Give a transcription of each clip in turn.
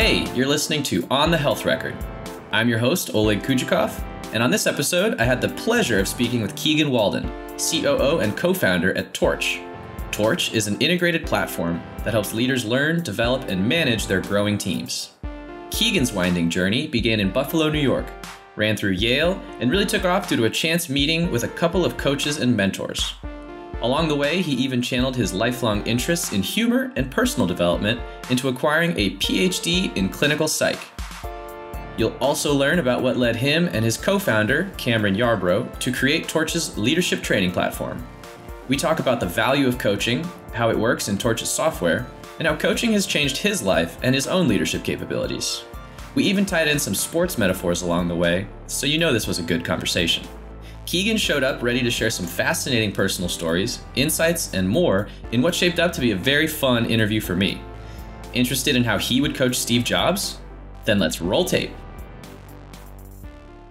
Hey, you're listening to On the Health Record. I'm your host, Oleg Koujikov, and on this episode, I had the pleasure of speaking with Keegan Walden, COO and co founder at Torch. Torch is an integrated platform that helps leaders learn, develop, and manage their growing teams. Keegan's winding journey began in Buffalo, New York, ran through Yale, and really took off due to a chance meeting with a couple of coaches and mentors. Along the way, he even channeled his lifelong interests in humor and personal development into acquiring a PhD in clinical psych. You'll also learn about what led him and his co founder, Cameron Yarbrough, to create Torch's leadership training platform. We talk about the value of coaching, how it works in Torch's software, and how coaching has changed his life and his own leadership capabilities. We even tied in some sports metaphors along the way, so you know this was a good conversation. Keegan showed up ready to share some fascinating personal stories, insights, and more in what shaped up to be a very fun interview for me. Interested in how he would coach Steve Jobs? Then let's roll tape.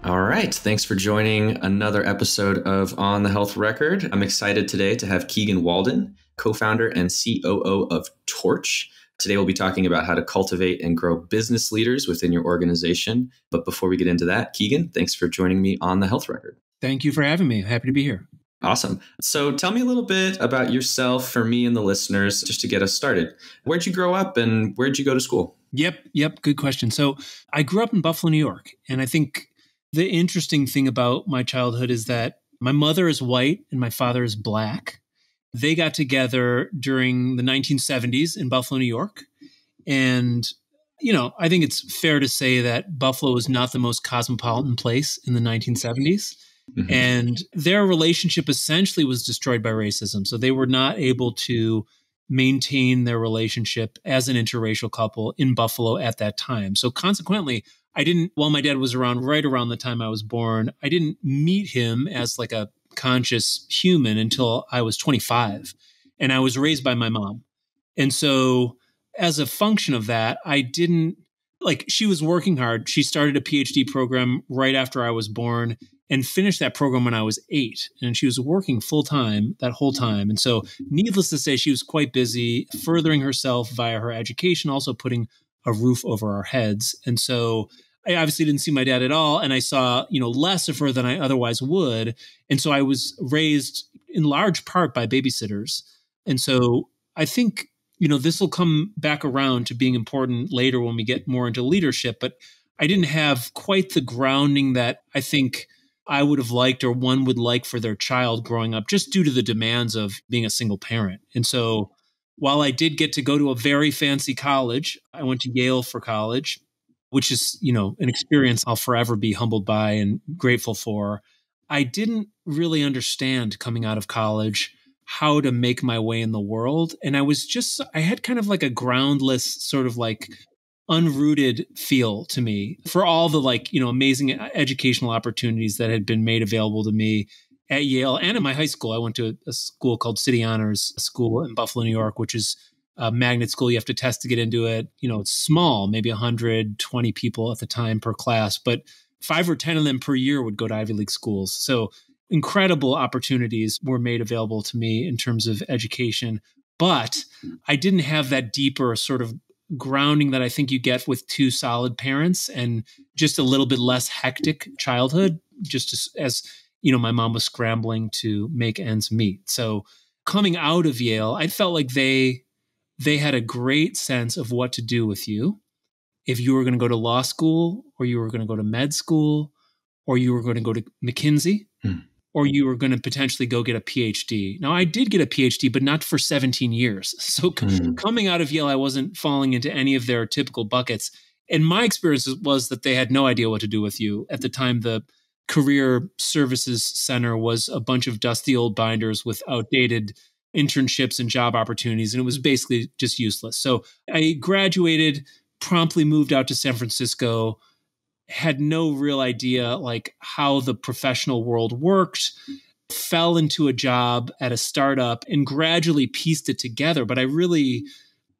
All right. Thanks for joining another episode of On the Health Record. I'm excited today to have Keegan Walden, co founder and COO of Torch. Today, we'll be talking about how to cultivate and grow business leaders within your organization. But before we get into that, Keegan, thanks for joining me on the Health Record. Thank you for having me. Happy to be here. Awesome. So tell me a little bit about yourself for me and the listeners just to get us started. Where'd you grow up and where'd you go to school? Yep, yep, good question. So I grew up in Buffalo, New York. And I think the interesting thing about my childhood is that my mother is white and my father is black. They got together during the 1970s in Buffalo, New York. And, you know, I think it's fair to say that Buffalo was not the most cosmopolitan place in the 1970s. Mm-hmm. And their relationship essentially was destroyed by racism. So they were not able to maintain their relationship as an interracial couple in Buffalo at that time. So consequently, I didn't, while my dad was around right around the time I was born, I didn't meet him as like a conscious human until I was 25. And I was raised by my mom. And so, as a function of that, I didn't like she was working hard. She started a PhD program right after I was born and finished that program when I was eight. And she was working full time that whole time. And so, needless to say, she was quite busy furthering herself via her education, also putting a roof over our heads. And so, I obviously didn't see my dad at all, and I saw you know less of her than I otherwise would. And so, I was raised in large part by babysitters. And so, I think you know this will come back around to being important later when we get more into leadership. But I didn't have quite the grounding that I think I would have liked or one would like for their child growing up just due to the demands of being a single parent. And so while I did get to go to a very fancy college, I went to Yale for college, which is, you know, an experience I'll forever be humbled by and grateful for. I didn't really understand coming out of college how to make my way in the world. And I was just, I had kind of like a groundless sort of like unrooted feel to me for all the like you know amazing educational opportunities that had been made available to me at Yale and at my high school. I went to a, school called City Honors School in Buffalo, New York, which is a magnet school. You have to test to get into it. You know, it's small, maybe 120 people at the time per class, but five or 10 of them per year would go to Ivy League schools. So incredible opportunities were made available to me in terms of education. But I didn't have that deeper sort of grounding that I think you get with two solid parents and just a little bit less hectic childhood, just as, as you know, my mom was scrambling to make ends meet. So coming out of Yale, I felt like they they had a great sense of what to do with you if you were going to go to law school or you were going to go to med school or you were going to go to McKinsey. Hmm or you were going to potentially go get a PhD. Now, I did get a PhD, but not for 17 years. So, mm. coming out of Yale, I wasn't falling into any of their typical buckets. And my experience was that they had no idea what to do with you. At the time, the Career Services Center was a bunch of dusty old binders with outdated internships and job opportunities, and it was basically just useless. So, I graduated, promptly moved out to San Francisco had no real idea like how the professional world worked fell into a job at a startup and gradually pieced it together. But i really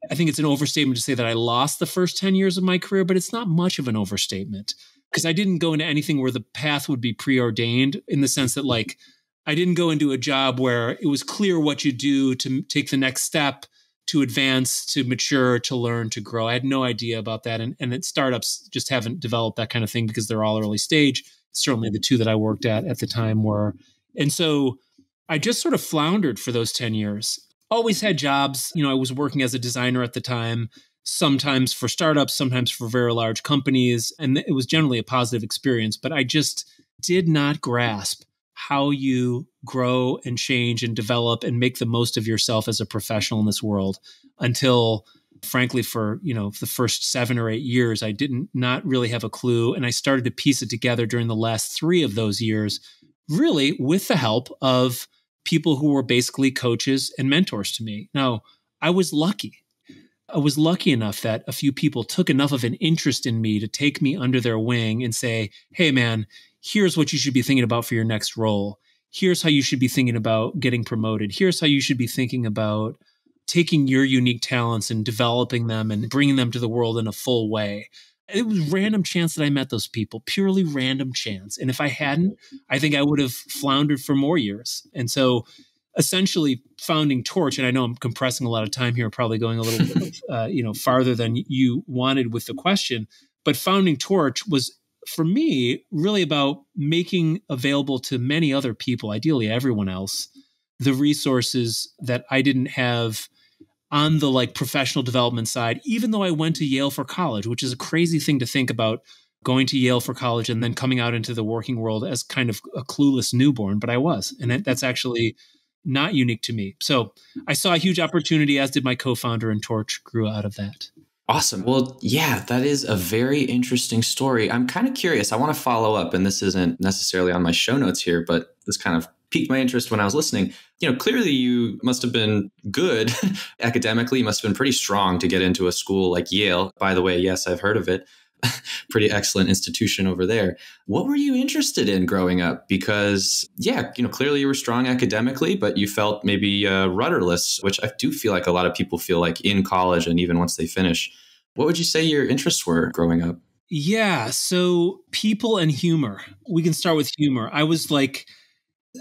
i think it's an overstatement to say that i lost the first 10 years of my career but it's not much of an overstatement. Because i didn't go into anything where the path would be preordained in the sense that like i didn't go into a job where it was clear what you do to take the next step to advance, to mature, to learn, to grow. I had no idea about that. And, and startups just haven't developed that kind of thing because they're all early stage. Certainly the two that I worked at at the time were. And so I just sort of floundered for those 10 years. Always had jobs. You know, I was working as a designer at the time, sometimes for startups, sometimes for very large companies. And it was generally a positive experience. But I just did not grasp how you grow and change and develop and make the most of yourself as a professional in this world until frankly for you know the first 7 or 8 years I didn't not really have a clue and I started to piece it together during the last 3 of those years really with the help of people who were basically coaches and mentors to me. Now, I was lucky. I was lucky enough that a few people took enough of an interest in me to take me under their wing and say, "Hey man, here's what you should be thinking about for your next role. Here's how you should be thinking about getting promoted. Here's how you should be thinking about taking your unique talents and developing them and bringing them to the world in a full way. It was random chance that I met those people, purely random chance. And if I hadn't, I think I would have floundered for more years. And so essentially founding torch and i know i'm compressing a lot of time here probably going a little bit uh, you know farther than you wanted with the question but founding torch was for me, really about making available to many other people, ideally everyone else, the resources that I didn't have on the like professional development side, even though I went to Yale for college, which is a crazy thing to think about going to Yale for college and then coming out into the working world as kind of a clueless newborn, but I was. And that's actually not unique to me. So I saw a huge opportunity, as did my co founder, and Torch grew out of that. Awesome. Well, yeah, that is a very interesting story. I'm kind of curious. I want to follow up, and this isn't necessarily on my show notes here, but this kind of piqued my interest when I was listening. You know, clearly you must have been good academically. You must have been pretty strong to get into a school like Yale. By the way, yes, I've heard of it. pretty excellent institution over there. What were you interested in growing up? Because, yeah, you know, clearly you were strong academically, but you felt maybe uh, rudderless, which I do feel like a lot of people feel like in college and even once they finish. What would you say your interests were growing up? Yeah, so people and humor. We can start with humor. I was like,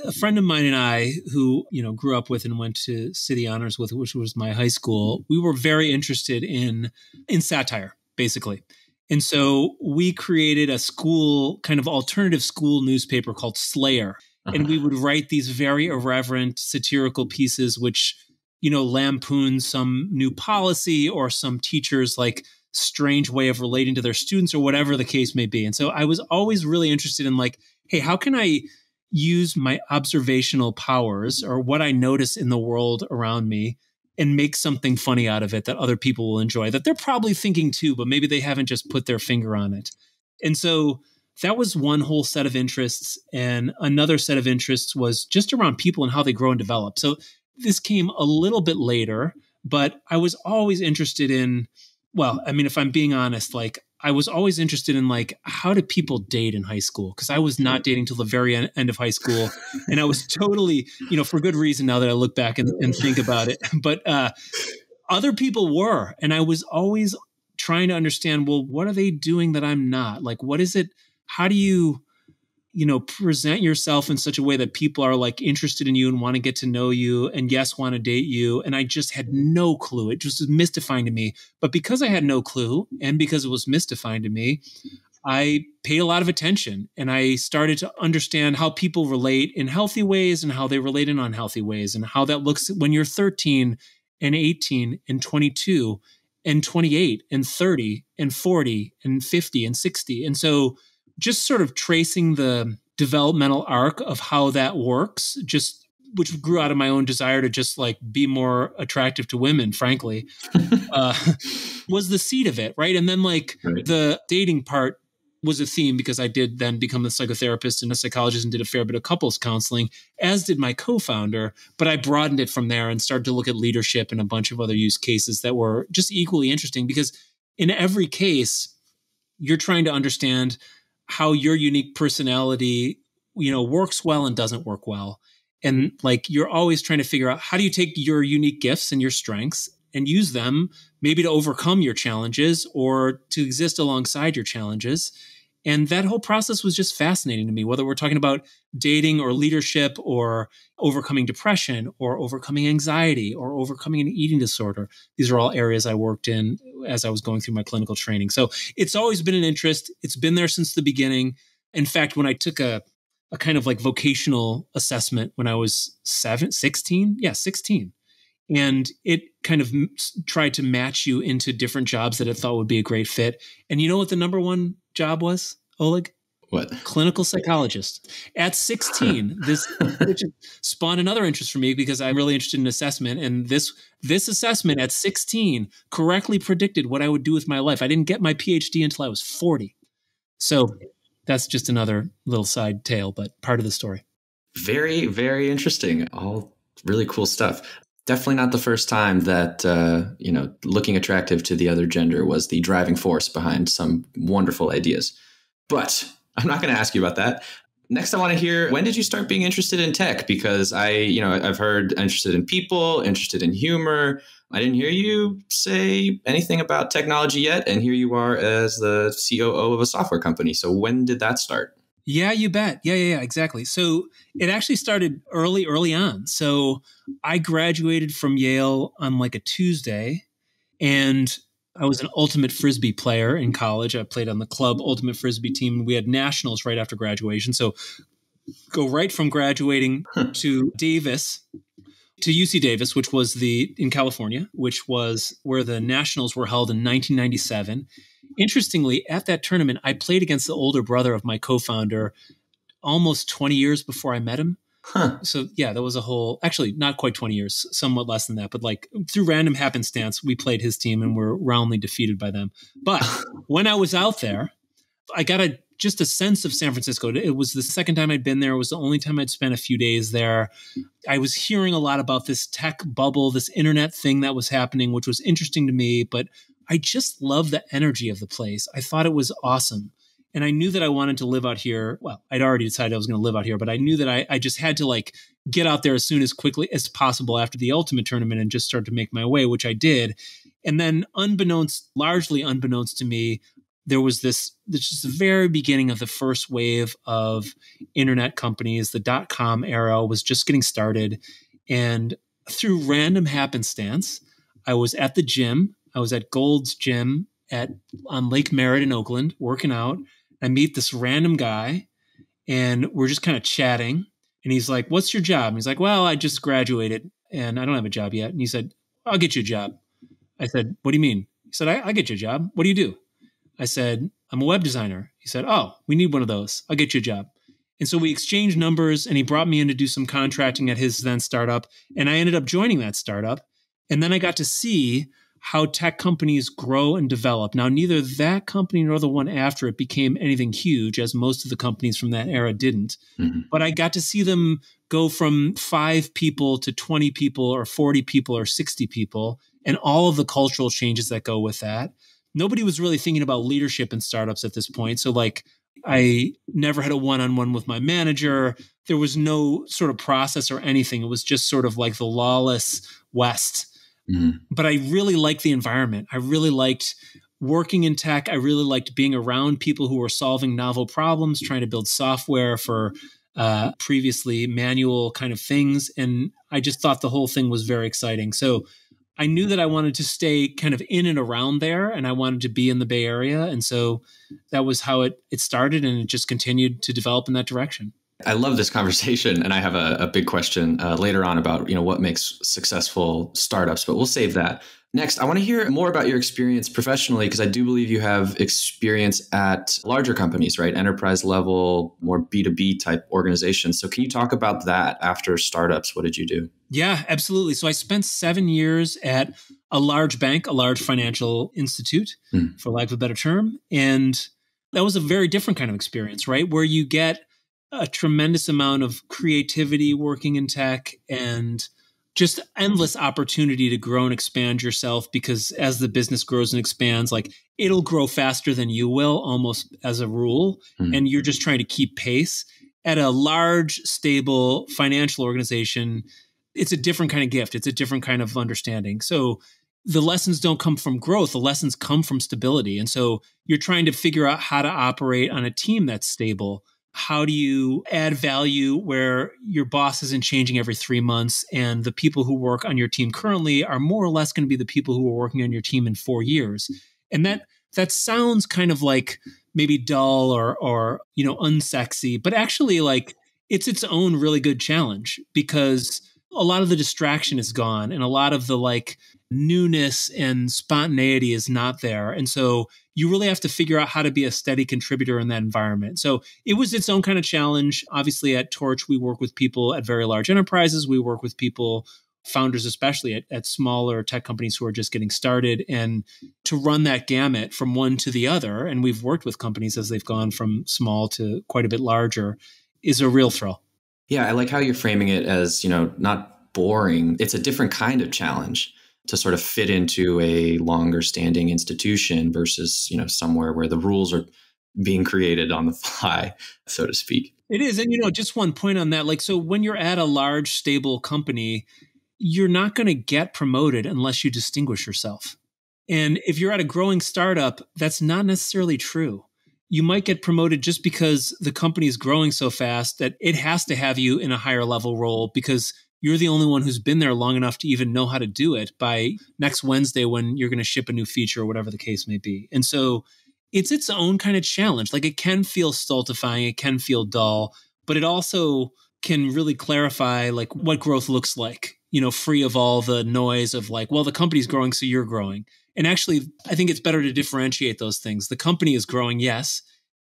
a friend of mine and I, who you know grew up with and went to City Honors with, which was my high school, we were very interested in in satire, basically. And so we created a school, kind of alternative school newspaper called Slayer. Uh-huh. And we would write these very irreverent satirical pieces, which, you know, lampoon some new policy or some teacher's like strange way of relating to their students or whatever the case may be. And so I was always really interested in like, hey, how can I use my observational powers or what I notice in the world around me and make something funny out of it that other people will enjoy that they're probably thinking too, but maybe they haven't just put their finger on it. And so that was one whole set of interests. And another set of interests was just around people and how they grow and develop. So this came a little bit later, but I was always interested in, well, I mean, if I'm being honest, like I was always interested in like how do people date in high school because I was not dating till the very end of high school, and I was totally you know for good reason now that I look back and, and think about it. But uh, other people were, and I was always trying to understand. Well, what are they doing that I'm not? Like, what is it? How do you you know present yourself in such a way that people are like interested in you and want to get to know you and yes want to date you. And i just had no clue. It just was mystifying to me. But because i had no clue and because it was mystifying to me i paid a lot of attention. And i started to understand how people relate in healthy ways and how they relate in unhealthy ways and how that looks when you're 13 and 18 and 22 and 28 and 30 and 40 and 50 and 60 and so just sort of tracing the developmental arc of how that works, just which grew out of my own desire to just like be more attractive to women, frankly, uh, was the seed of it, right? And then like right. the dating part was a theme because I did then become a psychotherapist and a psychologist and did a fair bit of couples counseling, as did my co-founder. But I broadened it from there and started to look at leadership and a bunch of other use cases that were just equally interesting because in every case, you're trying to understand how your unique personality, you know, works well and doesn't work well. And mm-hmm. like you're always trying to figure out how do you take your unique gifts and your strengths and use them maybe to overcome your challenges or to exist alongside your challenges. And that whole process was just fascinating to me, whether we're talking about dating or leadership or overcoming depression or overcoming anxiety or overcoming an eating disorder. These are all areas I worked in as I was going through my clinical training. So it's always been an interest. It's been there since the beginning. In fact, when I took a, a kind of like vocational assessment when I was seven, 16, yeah, 16, and it kind of tried to match you into different jobs that it thought would be a great fit. And you know what the number one job was, Oleg? What? Clinical psychologist. At 16, this which spawned another interest for me because I'm really interested in assessment. And this this assessment at 16 correctly predicted what I would do with my life. I didn't get my PhD until I was 40. So that's just another little side tale, but part of the story. Very, very interesting. All really cool stuff definitely not the first time that uh, you know looking attractive to the other gender was the driving force behind some wonderful ideas. But I'm not going to ask you about that. Next, I want to hear when did you start being interested in tech? Because I, you know, I've heard interested in people, interested in humor. I didn't hear you say anything about technology yet, and here you are as the COO of a software company. So when did that start? Yeah, you bet. Yeah, yeah, yeah, exactly. So it actually started early, early on. So I graduated from Yale on like a Tuesday, and I was an ultimate frisbee player in college. I played on the club ultimate frisbee team. We had nationals right after graduation. So go right from graduating to Davis to UC Davis, which was the in California, which was where the nationals were held in 1997 interestingly, at that tournament, I played against the older brother of my co-founder almost 20 years before I met him. Huh. So yeah, that was a whole actually not quite 20 years, somewhat less than that, but like through random happenstance, we played his team and were roundly defeated by them. But when I was out there, I got a just a sense of San Francisco. It was the second time I'd been there. It was the only time I'd spent a few days there. I was hearing a lot about this tech bubble, this internet thing that was happening, which was interesting to me, but I just love the energy of the place. I thought it was awesome. And I knew that I wanted to live out here. Well, I'd already decided I was going to live out here, but I knew that I, I just had to like get out there as soon as quickly as possible after the ultimate tournament and just start to make my way, which I did. And then, unbeknownst, largely unbeknownst to me, there was this, this just the very beginning of the first wave of internet companies. The dot com era was just getting started. And through random happenstance, I was at the gym I was at Gold's Gym at on Lake Merritt in Oakland working out. I meet this random guy and we're just kind of chatting. And he's like, What's your job? And he's like, Well, I just graduated and I don't have a job yet. And he said, I'll get you a job. I said, What do you mean? He said, I, will get you a job. What do you do? I said, I'm a web designer. He said, Oh, we need one of those. I'll get you a job. And so we exchanged numbers and he brought me in to do some contracting at his then startup. And I ended up joining that startup. And then I got to see how tech companies grow and develop. Now, neither that company nor the one after it became anything huge, as most of the companies from that era didn't. Mm-hmm. But I got to see them go from five people to 20 people or 40 people or 60 people, and all of the cultural changes that go with that. Nobody was really thinking about leadership in startups at this point. So, like, I never had a one on one with my manager. There was no sort of process or anything. It was just sort of like the lawless West Mm-hmm. But I really liked the environment. I really liked working in tech. I really liked being around people who were solving novel problems, trying to build software for uh, previously manual kind of things. And I just thought the whole thing was very exciting. So I knew that I wanted to stay kind of in and around there and I wanted to be in the Bay Area. And so that was how it, it started and it just continued to develop in that direction. I love this conversation, and I have a, a big question uh, later on about you know what makes successful startups, but we'll save that. Next, I want to hear more about your experience professionally because I do believe you have experience at larger companies, right? Enterprise level, more B2B type organizations. So, can you talk about that after startups? What did you do? Yeah, absolutely. So, I spent seven years at a large bank, a large financial institute, mm. for lack of a better term. And that was a very different kind of experience, right? Where you get a tremendous amount of creativity working in tech and just endless opportunity to grow and expand yourself because as the business grows and expands like it'll grow faster than you will almost as a rule mm-hmm. and you're just trying to keep pace at a large stable financial organization it's a different kind of gift it's a different kind of understanding so the lessons don't come from growth, the lessons come from stability. And so you're trying to figure out how to operate on a team that's stable. How do you add value where your boss isn't changing every three months and the people who work on your team currently are more or less going to be the people who are working on your team in four years? And that that sounds kind of like maybe dull or or you know unsexy, but actually like it's its own really good challenge because a lot of the distraction is gone and a lot of the like newness and spontaneity is not there. And so you really have to figure out how to be a steady contributor in that environment. So it was its own kind of challenge. Obviously, at Torch, we work with people at very large enterprises. We work with people, founders especially at, at smaller tech companies who are just getting started. And to run that gamut from one to the other, and we've worked with companies as they've gone from small to quite a bit larger, is a real thrill. Yeah, I like how you're framing it as, you know, not boring. It's a different kind of challenge to sort of fit into a longer standing institution versus, you know, somewhere where the rules are being created on the fly, so to speak. It is. And, you know, just one point on that. Like, so when you're at a large, stable company, you're not going to get promoted unless you distinguish yourself. And if you're at a growing startup, that's not necessarily true. You might get promoted just because the company is growing so fast that it has to have you in a higher level role because you're the only one who's been there long enough to even know how to do it by next Wednesday when you're going to ship a new feature or whatever the case may be. And so it's its own kind of challenge. Like it can feel stultifying, it can feel dull, but it also can really clarify like what growth looks like, you know, free of all the noise of like, well, the company's growing, so you're growing. And actually, I think it's better to differentiate those things. The company is growing, yes,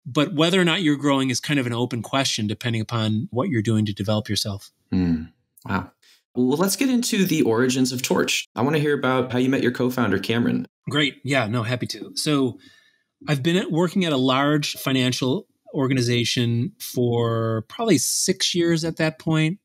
but whether or not you're growing is kind of an open question depending upon what you're doing to develop yourself. Mm. Wow. Well, let's get into the origins of Torch. I want to hear about how you met your co founder, Cameron. Great. Yeah, no, happy to. So I've been working at a large financial organization for probably six years at that point,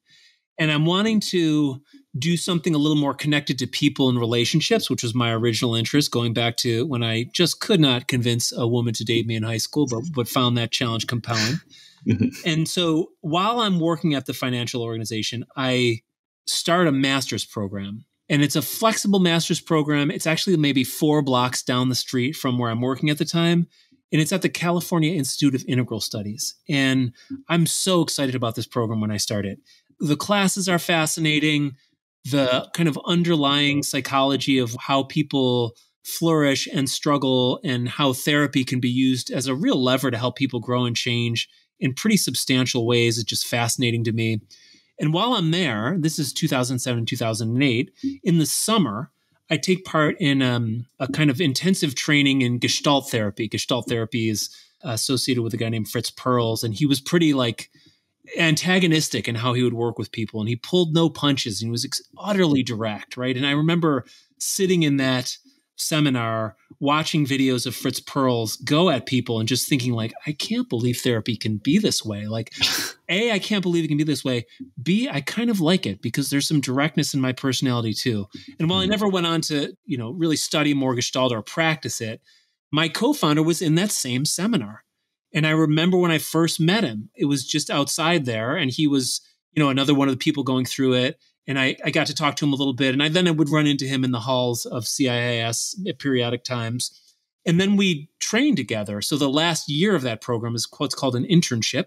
And I'm wanting to do something a little more connected to people and relationships, which was my original interest, going back to when I just could not convince a woman to date me in high school, but, but found that challenge compelling. and so while I'm working at the financial organization, I start a master's program. And it's a flexible master's program. It's actually maybe four blocks down the street from where I'm working at the time. And it's at the California Institute of Integral Studies. And I'm so excited about this program when I start It the classes are fascinating. The kind of underlying psychology of how people flourish and struggle and how therapy can be used as a real lever to help people grow and change in pretty substantial ways It's just fascinating to me. And while I'm there, this is 2007, 2008, in the summer, I take part in um, a kind of intensive training in Gestalt therapy. Gestalt therapy is associated with a guy named Fritz Perls, and he was pretty like antagonistic in how he would work with people, and he pulled no punches, and he was utterly direct, right? And I remember sitting in that seminar watching videos of Fritz Perls go at people and just thinking like I can't believe therapy can be this way. Like A, I can't believe it can be this way. B, I kind of like it because there's some directness in my personality too. And while I mm-hmm. never went on to, you know, really study more Gestalt or practice it, my co-founder was in that same seminar. And I remember when I first met him, it was just outside there and he was, you know, another one of the people going through it and I, I got to talk to him a little bit. And I then I would run into him in the halls of CIIS at periodic times. And then we trained together. So the last year of that program is what's called an internship.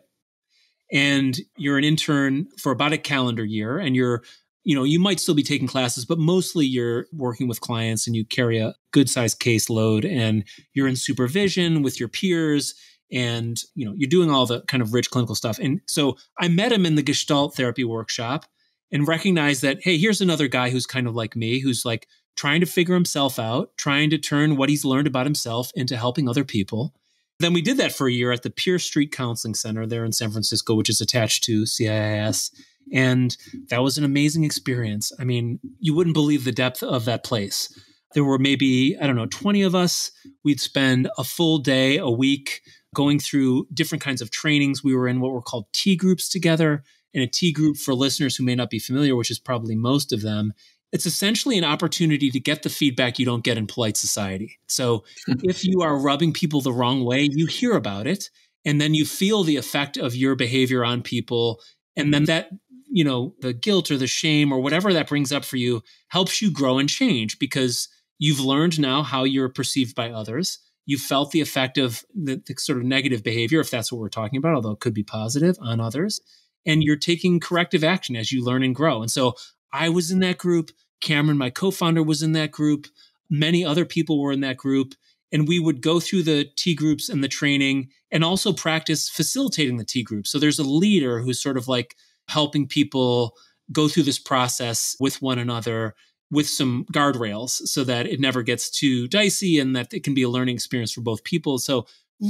And you're an intern for about a calendar year. And you're, you know, you might still be taking classes, but mostly you're working with clients and you carry a good sized caseload and you're in supervision with your peers and you know you're doing all the kind of rich clinical stuff and so i met him in the gestalt therapy workshop and recognize that, hey, here's another guy who's kind of like me, who's like trying to figure himself out, trying to turn what he's learned about himself into helping other people. Then we did that for a year at the Pierce Street Counseling Center there in San Francisco, which is attached to CIIS. And that was an amazing experience. I mean, you wouldn't believe the depth of that place. There were maybe, I don't know, 20 of us. We'd spend a full day, a week going through different kinds of trainings. We were in what were called T groups together in a T group for listeners who may not be familiar, which is probably most of them, it's essentially an opportunity to get the feedback you don't get in polite society. So if you are rubbing people the wrong way, you hear about it and then you feel the effect of your behavior on people. And then that, you know, the guilt or the shame or whatever that brings up for you helps you grow and change because You've learned now how you're perceived by others. You've felt the effect of the, the sort of negative behavior, if that's what we're talking about, although it could be positive on others. And you're taking corrective action as you learn and grow. And so I was in that group. Cameron, my co founder, was in that group. Many other people were in that group. And we would go through the T groups and the training and also practice facilitating the T groups. So there's a leader who's sort of like helping people go through this process with one another with some guardrails so that it never gets too dicey and that it can be a learning experience for both people. So,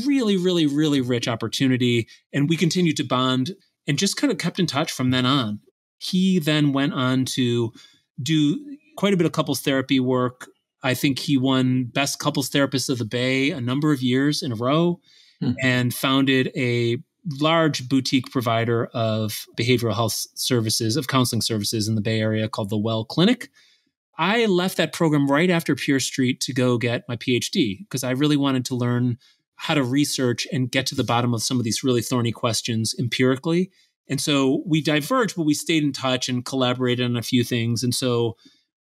really, really, really rich opportunity. And we continue to bond and just kind of kept in touch from then on. He then went on to do quite a bit of couples therapy work. I think he won Best Couples Therapist of the Bay a number of years in a row hmm. and founded a large boutique provider of behavioral health services, of counseling services in the Bay Area called the Well Clinic. I left that program right after Pierce Street to go get my PhD because I really wanted to learn how to research and get to the bottom of some of these really thorny questions empirically. And so we diverged, but we stayed in touch and collaborated on a few things. And so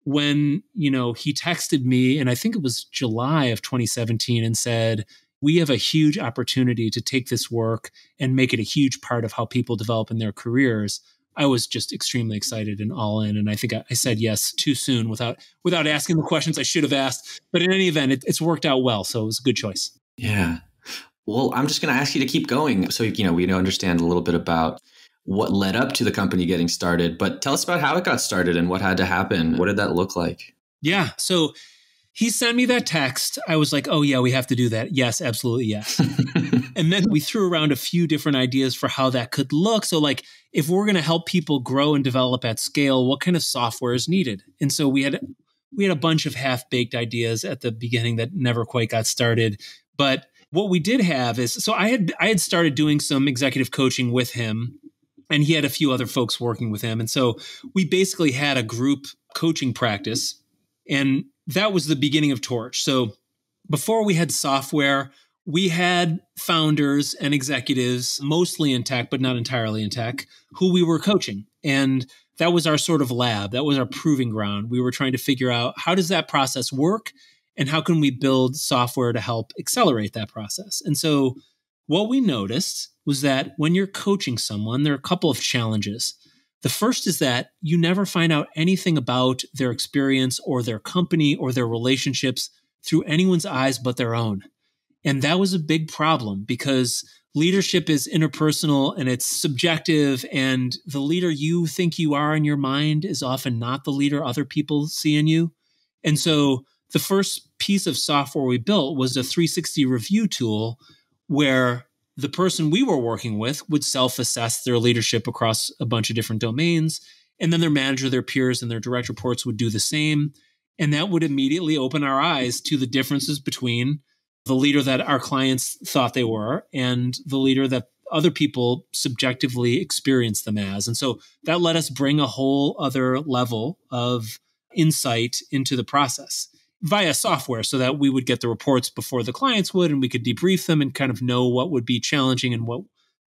when, you know, he texted me, and I think it was July of 2017, and said, we have a huge opportunity to take this work and make it a huge part of how people develop in their careers. I was just extremely excited and all in, and I think I, said yes too soon without without asking the questions I should have asked. But in any event, it, it's worked out well, so it was a good choice. Yeah. Well, I'm just going to ask you to keep going, so you know we understand a little bit about what led up to the company getting started. But tell us about how it got started and what had to happen. What did that look like? Yeah. So he sent me that text. I was like, oh, yeah, we have to do that. Yes, absolutely. Yes. and then we threw around a few different ideas for how that could look. So, like, if we're going to help people grow and develop at scale, what kind of software is needed? And so we had we had a bunch of half baked ideas at the beginning that never quite got started. But what we did have is so I had I had started doing some executive coaching with him and he had a few other folks working with him. And so we basically had a group coaching practice and that was the beginning of Torch. So before we had software, we had founders and executives, mostly in tech, but not entirely in tech, who we were coaching. And that was our sort of lab. That was our proving ground. We were trying to figure out how does that process work and how can we build software to help accelerate that process. And so what we noticed was that when you're coaching someone, there are a couple of challenges. The first is that you never find out anything about their experience or their company or their relationships through anyone's eyes but their own. And that was a big problem because leadership is interpersonal and it's subjective. And the leader you think you are in your mind is often not the leader other people see in you. And so the first piece of software we built was a 360 review tool where the person we were working with would self assess their leadership across a bunch of different domains. And then their manager, their peers, and their direct reports would do the same. And that would immediately open our eyes to the differences between the leader that our clients thought they were and the leader that other people subjectively experienced them as. And so that let us bring a whole other level of insight into the process via software so that we would get the reports before the clients would and we could debrief them and kind of know what would be challenging and what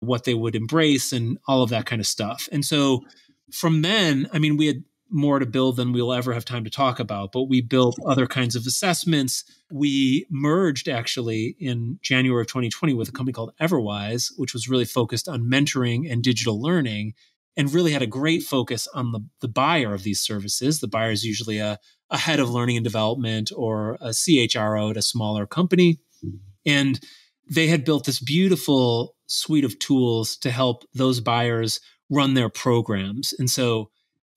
what they would embrace and all of that kind of stuff. And so from then, I mean, we had more to build than we'll ever have time to talk about, but we built other kinds of assessments. We merged actually in January of 2020 with a company called Everwise, which was really focused on mentoring and digital learning and really had a great focus on the, the buyer of these services. The buyer is usually a, a head of learning and development or a CHRO at a smaller company. Mm-hmm. And they had built this beautiful suite of tools to help those buyers run their programs. And so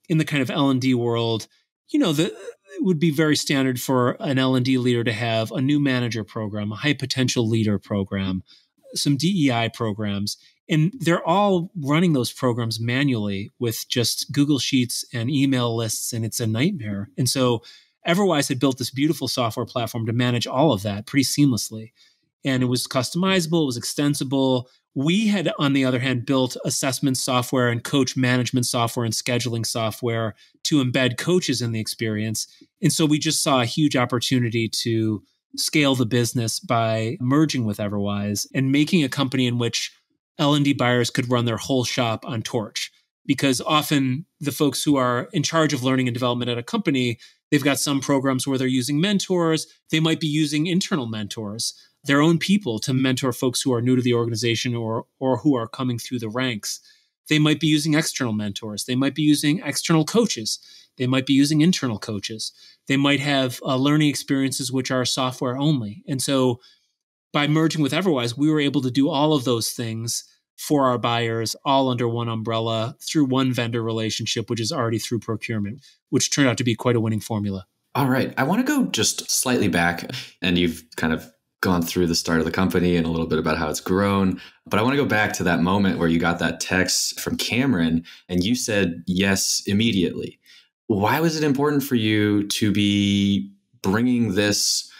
in the kind of L&D world, you know, the, it would be very standard for an L&D leader to have a new manager program, a high potential leader program, some DEI programs. And they're all running those programs manually with just Google Sheets and email lists, and it's a nightmare. And so Everwise had built this beautiful software platform to manage all of that pretty seamlessly. And it was customizable, it was extensible. We had, on the other hand, built assessment software and coach management software and scheduling software to embed coaches in the experience. And so we just saw a huge opportunity to scale the business by merging with Everwise and making a company in which L&D buyers could run their whole shop on Torch because often the folks who are in charge of learning and development at a company They've got some programs where they're using mentors. They might be using internal mentors, their own people to mentor folks who are new to the organization or, or who are coming through the ranks. They might be using external mentors. They might be using external coaches. They might be using internal coaches. They might have uh, learning experiences which are software only. And so by merging with Everwise, we were able to do all of those things for our buyers all under one umbrella through one vendor relationship, which is already through procurement, which turned out to be quite a winning formula. All right. I want to go just slightly back, and you've kind of gone through the start of the company and a little bit about how it's grown. But I want to go back to that moment where you got that text from Cameron and you said yes immediately. Why was it important for you to be bringing this,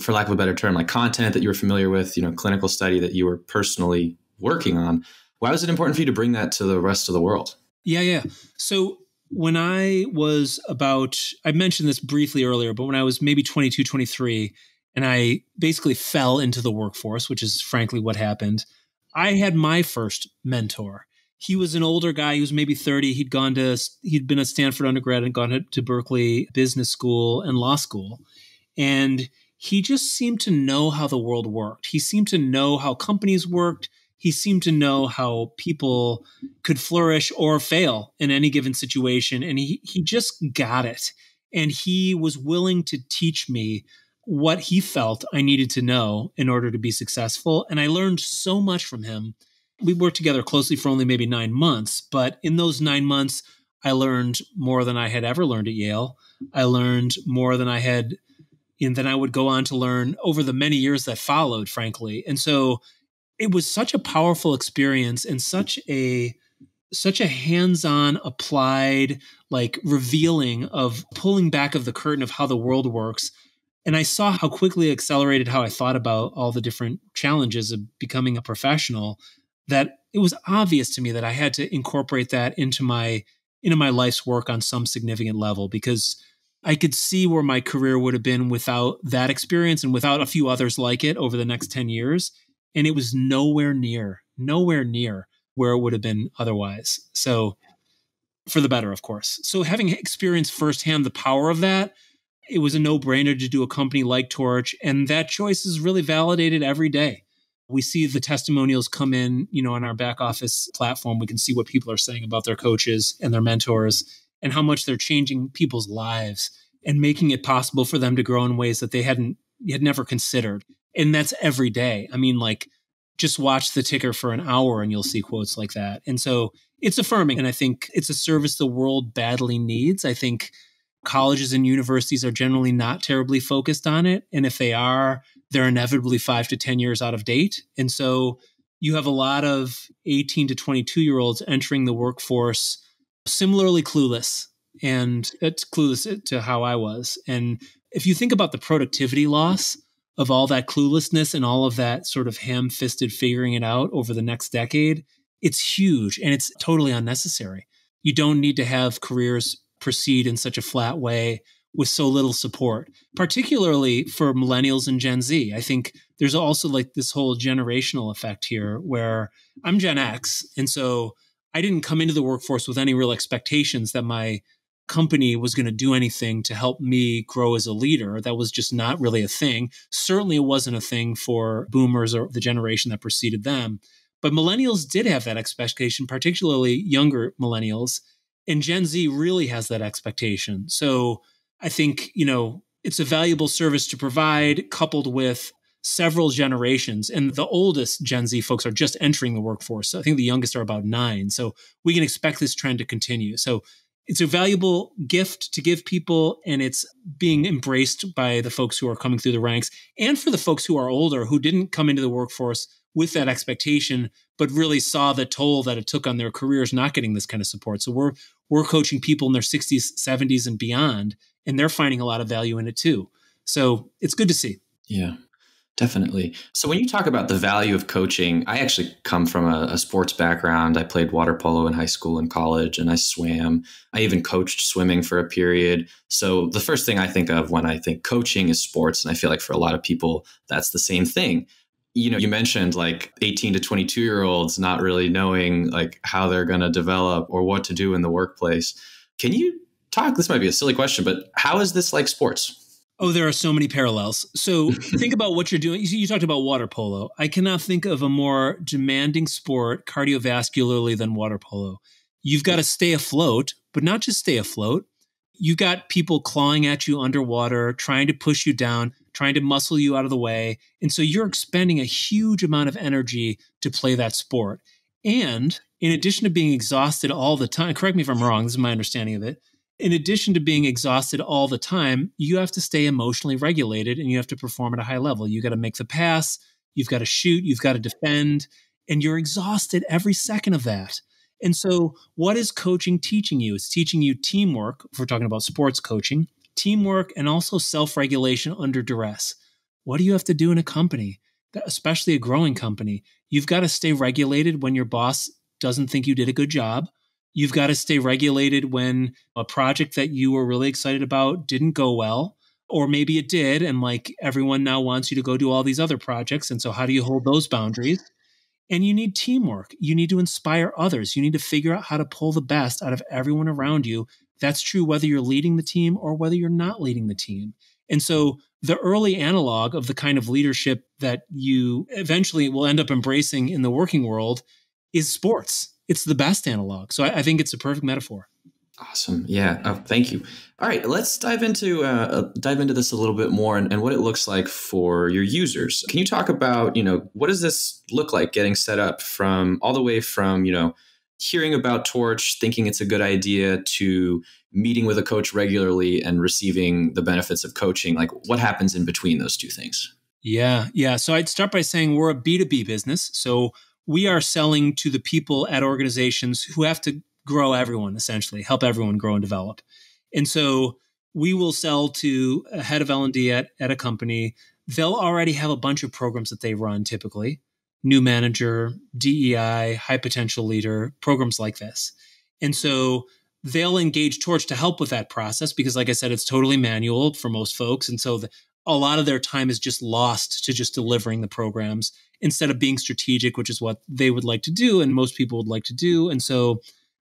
for lack of a better term, like content that you were familiar with, you know, clinical study that you were personally working on. Why was it important for you to bring that to the rest of the world? Yeah, yeah. So when I was about, I mentioned this briefly earlier, but when I was maybe 22, 23, and I basically fell into the workforce, which is frankly what happened, I had my first mentor. He was an older guy. He was maybe 30. He'd gone to, he'd been a Stanford undergrad and gone to Berkeley Business School and law school. And he just seemed to know how the world worked. He seemed to know how companies worked. He seemed to know how people could flourish or fail in any given situation and he he just got it. And he was willing to teach me what he felt I needed to know in order to be successful and I learned so much from him. We worked together closely for only maybe 9 months but in those 9 months I learned more than I had ever learned at Yale. I learned more than I had and then I would go on to learn over the many years that followed frankly. And so it was such a powerful experience and such a such a hands-on applied like revealing of pulling back of the curtain of how the world works. And i saw how quickly accelerated how i thought about all the different challenges of becoming a professional that it was obvious to me that i had to incorporate that into my into my life's work on some significant level because I could see where my career would have been without that experience and without a few others like it over the next 10 years and it was nowhere near, nowhere near where it would have been otherwise. So, for the better, of course. So, having experienced firsthand the power of that, it was a no brainer to do a company like Torch. And that choice is really validated every day. We see the testimonials come in, you know, on our back office platform. We can see what people are saying about their coaches and their mentors and how much they're changing people's lives and making it possible for them to grow in ways that they hadn't had never considered and that's every day. I mean, like, just watch the ticker for an hour and you'll see quotes like that. And so it's affirming. And I think it's a service the world badly needs. I think colleges and universities are generally not terribly focused on it. And if they are, they're inevitably five to 10 years out of date. And so you have a lot of 18 to 22 year olds entering the workforce similarly clueless. And it's clueless to how I was. And if you think about the productivity loss, of all that cluelessness and all of that sort of ham fisted figuring it out over the next decade, it's huge and it's totally unnecessary. You don't need to have careers proceed in such a flat way with so little support, particularly for millennials and Gen Z. I think there's also like this whole generational effect here where I'm Gen X. And so I didn't come into the workforce with any real expectations that my company was going to do anything to help me grow as a leader. That was just not really a thing. Certainly, it wasn't a thing for boomers or the generation that preceded them. But millennials did have that expectation, particularly younger millennials. And Gen Z really has that expectation. So I think, you know, it's a valuable service to provide, coupled with several generations. And the oldest Gen Z folks are just entering the workforce. I think the youngest are about nine. So we can expect this trend to continue. So it's a valuable gift to give people and it's being embraced by the folks who are coming through the ranks and for the folks who are older who didn't come into the workforce with that expectation but really saw the toll that it took on their careers not getting this kind of support so we're we're coaching people in their 60s 70s and beyond and they're finding a lot of value in it too so it's good to see yeah Definitely. So when you talk about the value of coaching, I actually come from a, a, sports background. I played water polo in high school and college, and I swam. I even coached swimming for a period. So the first thing I think of when I think coaching is sports, and I feel like for a lot of people, that's the same thing. You know, you mentioned like 18 to 22 year olds not really knowing like how they're going to develop or what to do in the workplace. Can you talk? This might be a silly question, but how is this like sports? Oh, there are so many parallels. So think about what you're doing. You talked about water polo. I cannot think of a more demanding sport cardiovascularly than water polo. You've got to stay afloat, but not just stay afloat. You got people clawing at you underwater, trying to push you down, trying to muscle you out of the way. And so you're expending a huge amount of energy to play that sport. And in addition to being exhausted all the time, correct me if I'm wrong, this is my understanding of it in addition to being exhausted all the time, you have to stay emotionally regulated and you have to perform at a high level. You got to make the pass, you've got to shoot, you've got to defend, and you're exhausted every second of that. And so, what is coaching teaching you? It's teaching you teamwork, if we're talking about sports coaching, teamwork and also self regulation under duress. What do you have to do in a company, especially a growing company? You've got to stay regulated when your boss doesn't think you did a good job You've got to stay regulated when a project that you were really excited about didn't go well, or maybe it did. And like everyone now wants you to go do all these other projects. And so, how do you hold those boundaries? And you need teamwork. You need to inspire others. You need to figure out how to pull the best out of everyone around you. That's true whether you're leading the team or whether you're not leading the team. And so, the early analog of the kind of leadership that you eventually will end up embracing in the working world is sports it's the best analog. So I, I think it's a perfect metaphor. Awesome. Yeah. Oh, thank you. All right. Let's dive into uh, uh, dive into this a little bit more and, and, what it looks like for your users. Can you talk about you know what does this look like getting set up from all the way from you know hearing about Torch, thinking it's a good idea, to meeting with a coach regularly and receiving the benefits of coaching. Like what happens in between those two things? Yeah. Yeah. So I'd start by saying we're a B two B business. So we are selling to the people at organizations who have to grow everyone essentially help everyone grow and develop. And so we will sell to a head of l&d at, at a company. They'll already have a bunch of programs that they run typically. New manager dei high potential leader programs like this. And so they'll engage torch to help with that process because like i said it's totally manual for most folks. And so the, a lot of their time is just lost to just delivering the programs instead of being strategic, which is what they would like to do and most people would like to do. And so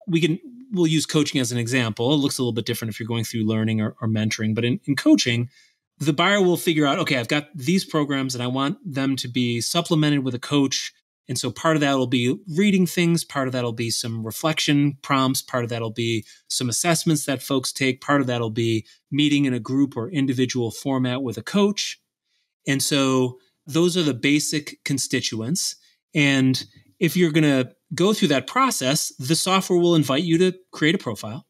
we can we'll use coaching as an example. It looks a little bit different if you're going through learning or, or mentoring, but in, in coaching, the buyer will figure out, okay, I've got these programs and I want them to be supplemented with a coach. And so part of that will be reading things, part of that will be some reflection prompts, part of that will be some assessments that folks take, part of that will be meeting in a group or individual format with a coach. And so those are the basic constituents. And if you're going to go through that process, the software will invite you to create a profile.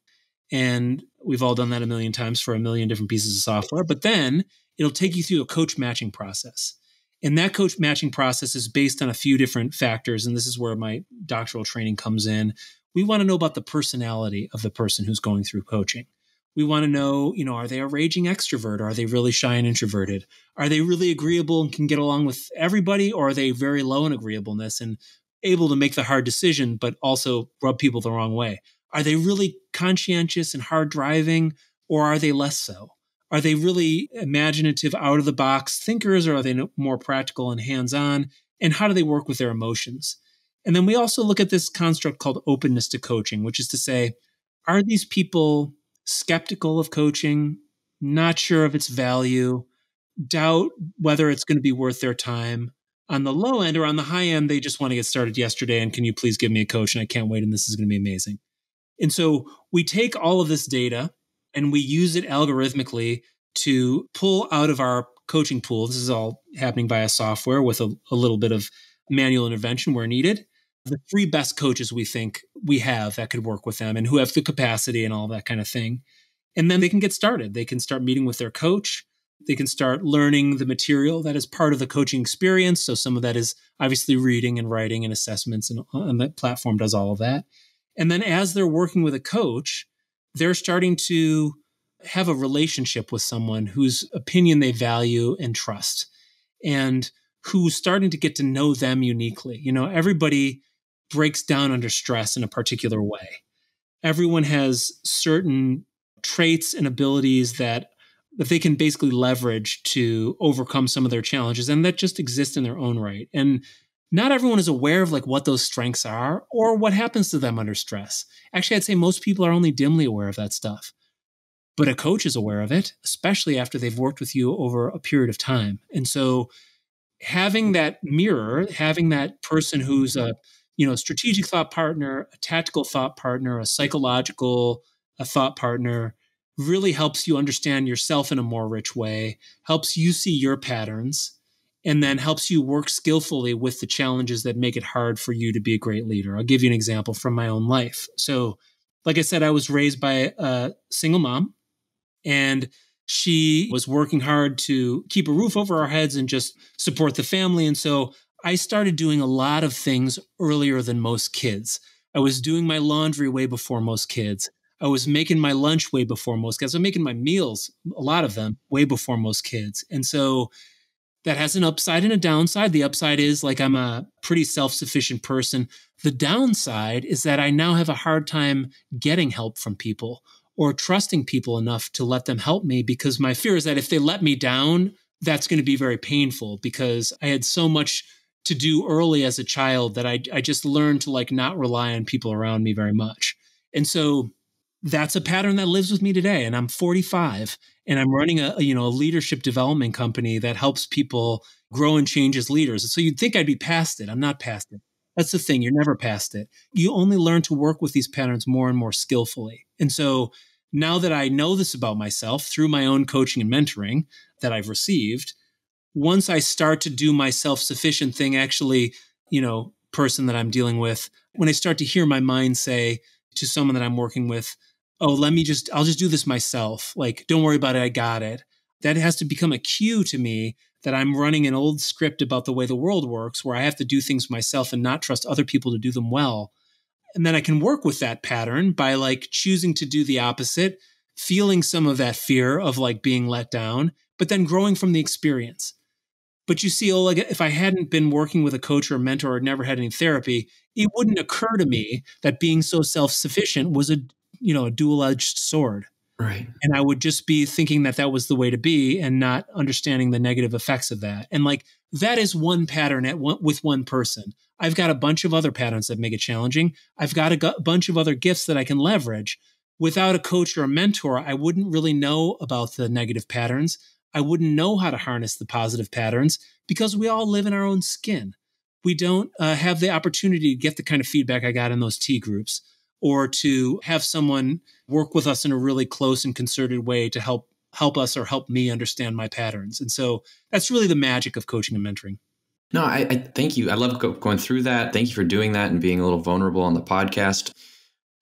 And we've all done that a million times for a million different pieces of software. But then it'll take you through a coach matching process. And that coach matching process is based on a few different factors. And this is where my doctoral training comes in. We want to know about the personality of the person who's going through coaching we want to know, you know, are they a raging extrovert? Are they really shy and introverted? Are they really agreeable and can get along with everybody? Or are they very low in agreeableness and able to make the hard decision, but also rub people the wrong way? Are they really conscientious and hard driving, or are they less so? Are they really imaginative, out of the box thinkers, or are they more practical and hands on? And how do they work with their emotions? And then we also look at this construct called openness to coaching, which is to say, are these people skeptical of coaching, not sure of its value, doubt whether it's going to be worth their time. On the low end or on the high end, they just want to get started yesterday. And can you please give me a coach? And I can't wait. And this is going to be amazing. And so we take all of this data and we use it algorithmically to pull out of our coaching pool. This is all happening via software with a, a little bit of manual intervention where needed the three best coaches we think we have that could work with them and who have the capacity and all that kind of thing. And then they can get started. They can start meeting with their coach. They can start learning the material that is part of the coaching experience. So some of that is obviously reading and writing and assessments, and, uh, and that platform does all of that. And then as they're working with a coach, they're starting to have a relationship with someone whose opinion they value and trust, and who's starting to get to know them uniquely. You know, everybody breaks down under stress in a particular way. Everyone has certain traits and abilities that that they can basically leverage to overcome some of their challenges and that just exist in their own right. And not everyone is aware of like what those strengths are or what happens to them under stress. Actually, I'd say most people are only dimly aware of that stuff. but a coach is aware of it, especially after they've worked with you over a period of time. And so having that mirror, having that person who's a you know strategic thought partner, a tactical thought partner, a psychological a thought partner really helps you understand yourself in a more rich way, helps you see your patterns, and then helps you work skillfully with the challenges that make it hard for you to be a great leader. I'll give you an example from my own life. So, like I said, I was raised by a single mom, and she was working hard to keep a roof over our heads and just support the family. And so I started doing a lot of things earlier than most kids. I was doing my laundry way before most kids. I was making my lunch way before most kids. I'm making my meals, a lot of them, way before most kids. And so that has an upside and a downside. The upside is like I'm a pretty self sufficient person. The downside is that I now have a hard time getting help from people or trusting people enough to let them help me because my fear is that if they let me down, that's going to be very painful because I had so much to do early as a child that I, I just learned to like not rely on people around me very much. And so that's a pattern that lives with me today. And I'm 45 and I'm running a, you know, a leadership development company that helps people grow and change as leaders. So you'd think I'd be past it. I'm not past it. That's the thing. You're never past it. You only learn to work with these patterns more and more skillfully. And so now that I know this about myself through my own coaching and mentoring that I've received, once I start to do my self sufficient thing, actually, you know, person that I'm dealing with, when I start to hear my mind say to someone that I'm working with, oh, let me just, I'll just do this myself. Like, don't worry about it. I got it. That has to become a cue to me that I'm running an old script about the way the world works, where I have to do things myself and not trust other people to do them well. And then I can work with that pattern by like choosing to do the opposite, feeling some of that fear of like being let down, but then growing from the experience. But you see, Oleg, if I hadn't been working with a coach or a mentor or never had any therapy, it wouldn't occur to me that being so self-sufficient was a you know a dual-edged sword. Right. And I would just be thinking that that was the way to be and not understanding the negative effects of that. And like that is one pattern at one, with one person. I've got a bunch of other patterns that make it challenging. I've got a bunch of other gifts that I can leverage. Without a coach or a mentor, I wouldn't really know about the negative patterns. I wouldn't know how to harness the positive patterns because we all live in our own skin. We don't uh, have the opportunity to get the kind of feedback I got in those T groups or to have someone work with us in a really close and concerted way to help help us or help me understand my patterns. And so that's really the magic of coaching and mentoring. No, I, I thank you. I love go, going through that. Thank you for doing that and being a little vulnerable on the podcast.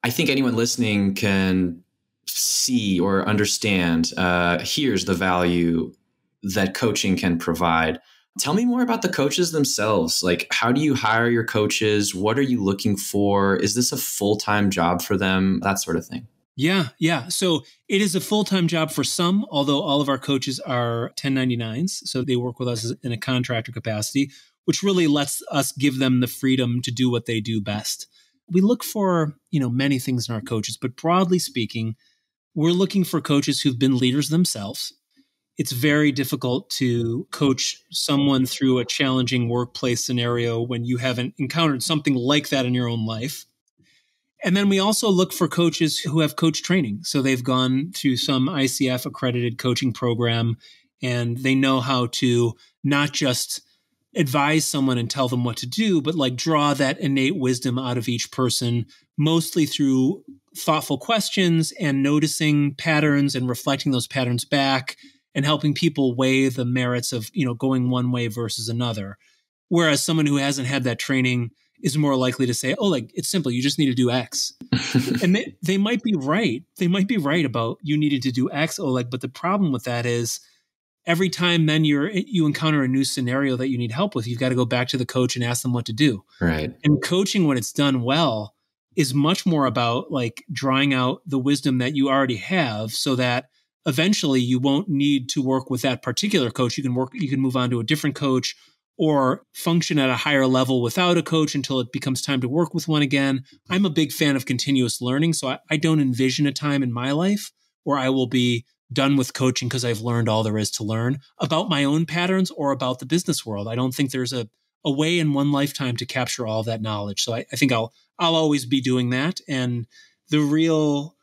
I think anyone listening can see or understand, uh, here's the value that coaching can provide. Tell me more about the coaches themselves. Like, how do you hire your coaches? What are you looking for? Is this a full time job for them? That sort of thing. Yeah, yeah. So it is a full time job for some, although all of our coaches are 1099s. So they work with us in a contractor capacity, which really lets us give them the freedom to do what they do best. We look for, you know, many things in our coaches, but broadly speaking, we're looking for coaches who've been leaders themselves it's very difficult to coach someone through a challenging workplace scenario when you haven't encountered something like that in your own life. And then we also look for coaches who have coach training. So they've gone through some ICF accredited coaching program and they know how to not just advise someone and tell them what to do, but like draw that innate wisdom out of each person, mostly through thoughtful questions and noticing patterns and reflecting those patterns back and helping people weigh the merits of you know going one way versus another. Whereas someone who hasn't had that training is more likely to say oh like it's simple. You just need to do x. And they, they might be right. They might be right about you needed to do x oh like but the problem with that is every time then you're you encounter a new scenario that you need help with you've got to go back to the coach and ask them what to do. Right. And coaching when it's done well is much more about like drawing out the wisdom that you already have so that eventually you won't need to work with that particular coach. You can work, you can move on to a different coach or function at a higher level without a coach until it becomes time to work with one again. I'm a big fan of continuous learning. So I, I don't envision a time in my life where I will be done with coaching because I've learned all there is to learn about my own patterns or about the business world. I don't think there's a, a way in one lifetime to capture all that knowledge. So I, I think I'll I'll always be doing that. And the real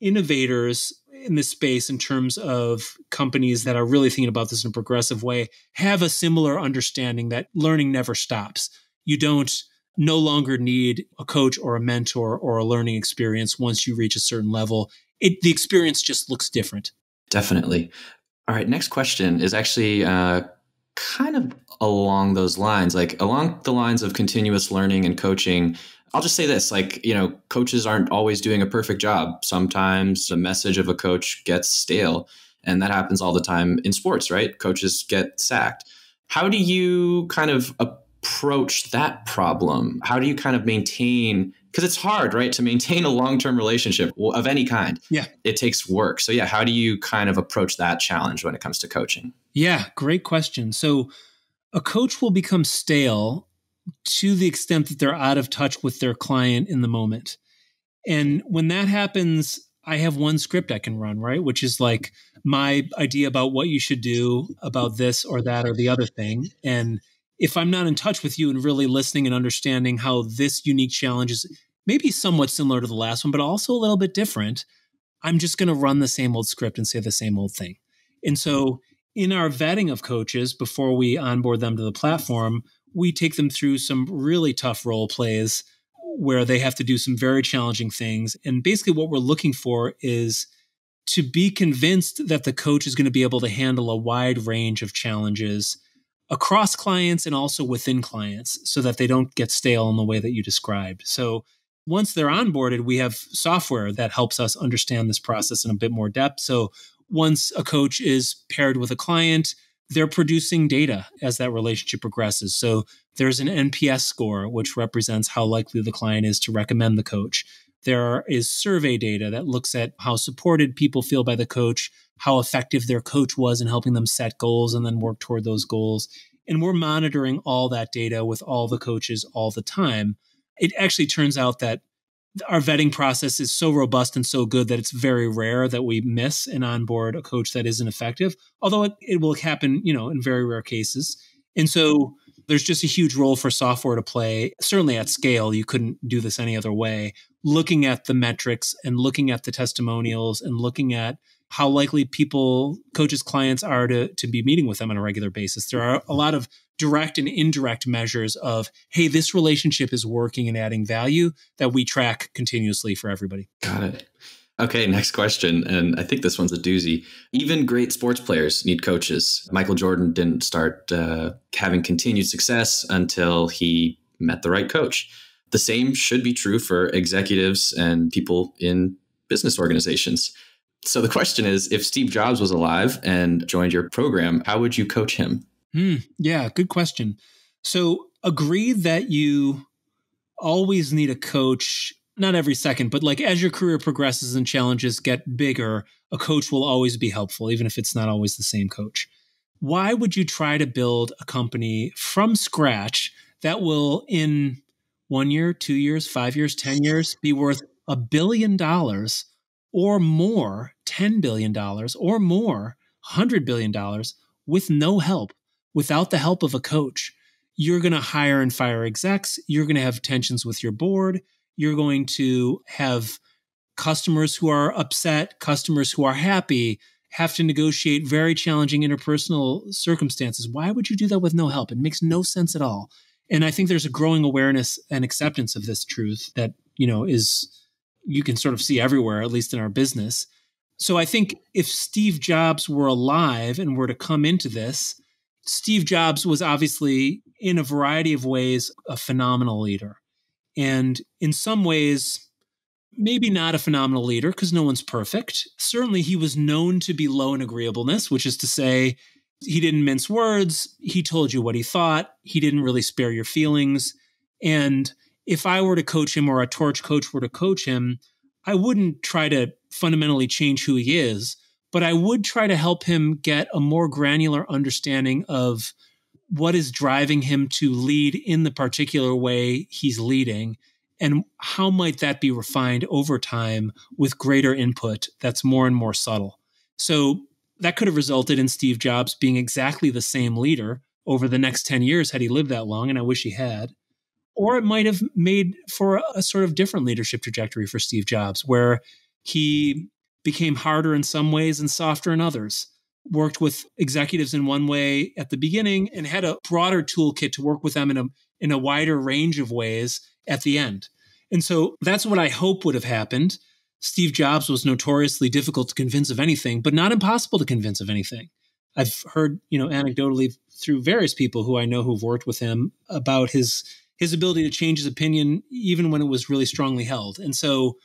innovators in this space in terms of companies that are really thinking about this in a progressive way have a similar understanding that learning never stops. You don't no longer need a coach or a mentor or a learning experience once you reach a certain level. It, the experience just looks different. Definitely. All right. Next question is actually uh, kind of along those lines, like along the lines of continuous learning and coaching. I'll just say this like, you know, coaches aren't always doing a perfect job. Sometimes the message of a coach gets stale, and that happens all the time in sports, right? Coaches get sacked. How do you kind of approach that problem? How do you kind of maintain because it's hard, right, to maintain a long-term relationship of any kind. Yeah. It takes work. So yeah, how do you kind of approach that challenge when it comes to coaching? Yeah, great question. So a coach will become stale to the extent that they're out of touch with their client in the moment. And when that happens, I have one script I can run, right? Which is like my idea about what you should do about this or that or the other thing. And if I'm not in touch with you and really listening and understanding how this unique challenge is maybe somewhat similar to the last one, but also a little bit different, I'm just going to run the same old script and say the same old thing. And so in our vetting of coaches before we onboard them to the platform, we take them through some really tough role plays where they have to do some very challenging things. And basically, what we're looking for is to be convinced that the coach is going to be able to handle a wide range of challenges across clients and also within clients so that they don't get stale in the way that you described. So once they're onboarded, we have software that helps us understand this process in a bit more depth. So once a coach is paired with a client, they're producing data as that relationship progresses. So there's an NPS score, which represents how likely the client is to recommend the coach. There is survey data that looks at how supported people feel by the coach, how effective their coach was in helping them set goals and then work toward those goals. And we're monitoring all that data with all the coaches all the time. It actually turns out that our vetting process is so robust and so good that it's very rare that we miss and onboard a coach that isn't effective. Although it, it will happen, you know, in very rare cases. And so there's just a huge role for software to play. Certainly at scale, you couldn't do this any other way. Looking at the metrics and looking at the testimonials and looking at how likely people, coaches, clients are to, to be meeting with them on a regular basis. There are a lot of direct and indirect measures of, hey, this relationship is working and adding value that we track continuously for everybody. Got it. Okay, next question. And I think this one's a doozy. Even great sports players need coaches. Michael Jordan didn't start uh, having continued success until he met the right coach. The same should be true for executives and people in business organizations. So the question is if Steve Jobs was alive and joined your program, how would you coach him? Hmm. yeah, good question. So agree that you always need a coach, not every second, but like as your career progresses and challenges get bigger, a coach will always be helpful, even if it's not always the same coach. Why would you try to build a company from scratch that will, in one year, two years, five years, 10 years, be worth a billion dollars or more, $10 billion or more, $100 billion with no help? Without the help of a coach, you're going to hire and fire execs. You're going to have tensions with your board. You're going to have customers who are upset, customers who are happy, have to negotiate very challenging interpersonal circumstances. Why would you do that with no help? It makes no sense at all. And I think there's a growing awareness and acceptance of this truth that, you know, is you can sort of see everywhere, at least in our business. So I think if Steve Jobs were alive and were to come into this, Steve Jobs was obviously, in a variety of ways, a phenomenal leader. And in some ways, maybe not a phenomenal leader because no one's perfect. Certainly, he was known to be low in agreeableness, which is to say, he didn't mince words. He told you what he thought. He didn't really spare your feelings. And if I were to coach him or a torch coach were to coach him, I wouldn't try to fundamentally change who he is but I would try to help him get a more granular understanding of what is driving him to lead in the particular way he's leading and how might that be refined over time with greater input that's more and more subtle. So that could have resulted in steve jobs being exactly the same leader over the next 10 years had he lived that long and i wish he had. Or it might have made for a, sort of different leadership trajectory for steve jobs where he became harder in some ways and softer in others. Worked with executives in one way at the beginning and had a broader toolkit to work with them in a, in a wider range of ways at the end. And so that's what I hope would have happened. Steve Jobs was notoriously difficult to convince of anything, but not impossible to convince of anything. I've heard, you know, anecdotally through various people who I know who've worked with him about his his ability to change his opinion even when it was really strongly held. And so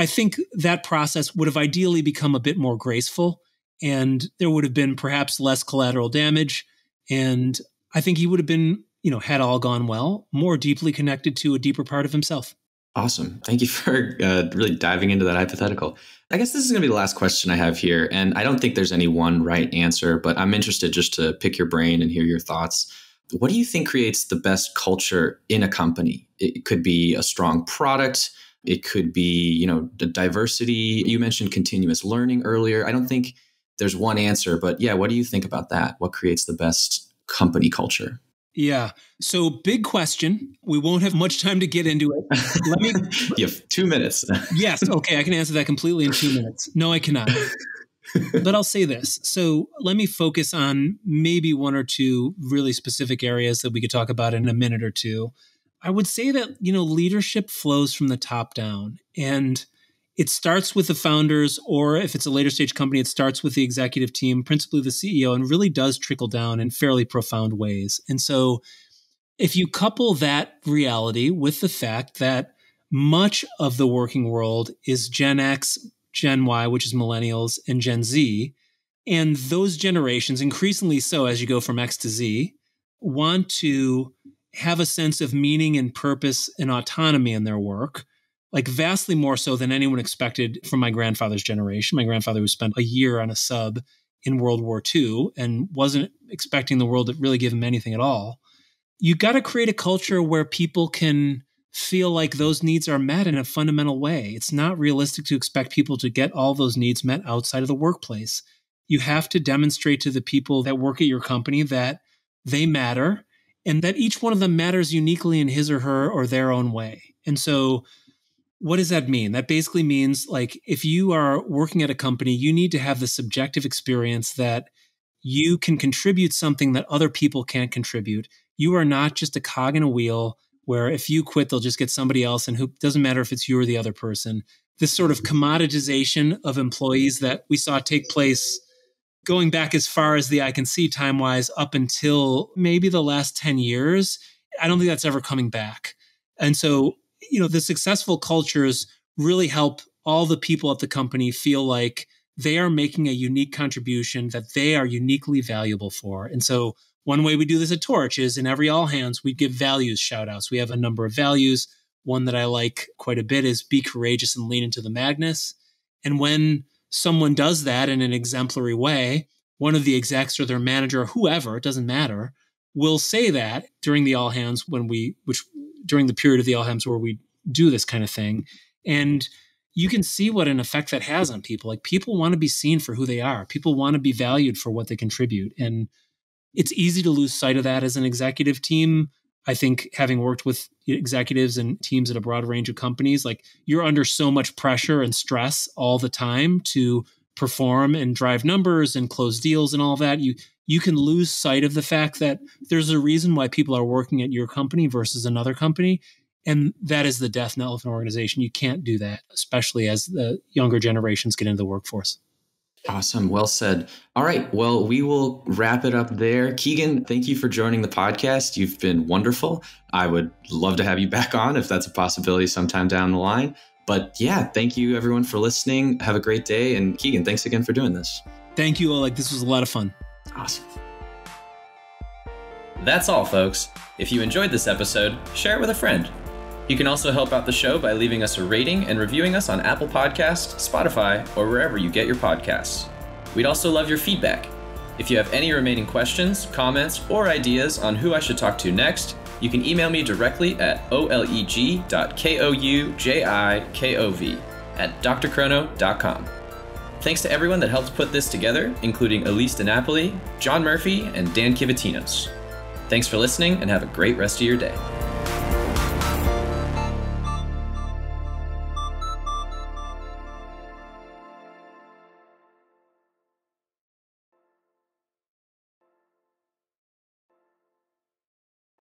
I think that process would have ideally become a bit more graceful and there would have been perhaps less collateral damage and I think he would have been, you know, had all gone well, more deeply connected to a deeper part of himself. Awesome. Thank you for uh, really diving into that hypothetical. I guess this is going to be the last question I have here. And I don't think there's any one right answer, but I'm interested just to pick your brain and hear your thoughts. What do you think creates the best culture in a company? It could be a strong product. It could be, you know, the diversity. You mentioned continuous learning earlier. I don't think there's one answer, but yeah, what do you think about that? What creates the best company culture? Yeah. So, big question. We won't have much time to get into it. Let me. you have two minutes. yes. Okay. I can answer that completely in two minutes. No, I cannot. but I'll say this. So, let me focus on maybe one or two really specific areas that we could talk about in a minute or two. I would say that, you know, leadership flows from the top down. And it starts with the founders, or if it's a later stage company, it starts with the executive team, principally the CEO, and really does trickle down in fairly profound ways. And so, if you couple that reality with the fact that much of the working world is Gen X, Gen Y, which is millennials, and Gen Z, and those generations, increasingly so as you go from X to Z, want to have a sense of meaning and purpose and autonomy in their work like vastly more so than anyone expected from my grandfather's generation. My grandfather who spent a year on a sub in World War II and wasn't expecting the world to really give him anything at all. You got to create a culture where people can feel like those needs are met in a fundamental way. It's not realistic to expect people to get all those needs met outside of the workplace. You have to demonstrate to the people that work at your company that they matter and that each one of them matters uniquely in his or her or their own way. And so what does that mean? That basically means like if you are working at a company, you need to have the subjective experience that you can contribute something that other people can't contribute. You are not just a cog in a wheel where if you quit, they'll just get somebody else and who doesn't matter if it's you or the other person. This sort of commoditization of employees that we saw take place going back as far as the eye can see time wise up until maybe the last 10 years. I don't think that's ever coming back. And so you know, the successful cultures really help all the people at the company feel like they are making a unique contribution that they are uniquely valuable for. And so one way we do this at Torch is in every all hands, we give values shout outs. We have a number of values. One that I like quite a bit is be courageous and lean into the madness. And when someone does that in an exemplary way, one of the execs or their manager or whoever, it doesn't matter, will say that during the all hands when we, which during the period of the all hands where we do this kind of thing. And you can see what an effect that has on people. Like people want to be seen for who they are. People want to be valued for what they contribute. And it's easy to lose sight of that as an executive team. I think having worked with executives and teams at a broad range of companies, like you're under so much pressure and stress all the time to perform and drive numbers and close deals and all that. You you can lose sight of the fact that there's a reason why people are working at your company versus another company. And that is the death knell of an organization. You can't do that, especially as the younger generations get into the workforce. Awesome. Well said. All right. Well, we will wrap it up there. Keegan, thank you for joining the podcast. You've been wonderful. I would love to have you back on if that's a possibility sometime down the line. But yeah, thank you everyone for listening. Have a great day. And Keegan, thanks again for doing this. Thank you, Oleg. This was a lot of fun. Awesome. That's all, folks. If you enjoyed this episode, share it with a friend. You can also help out the show by leaving us a rating and reviewing us on Apple Podcasts, Spotify, or wherever you get your podcasts. We'd also love your feedback. If you have any remaining questions, comments, or ideas on who I should talk to next, you can email me directly at oleg.koujikov at drchrono.com. Thanks to everyone that helped put this together, including Alyse DiNapoli, Jon Murphy, and Dan Kivitinos. Thanks for listening and have a great rest of your day.